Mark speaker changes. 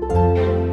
Speaker 1: Música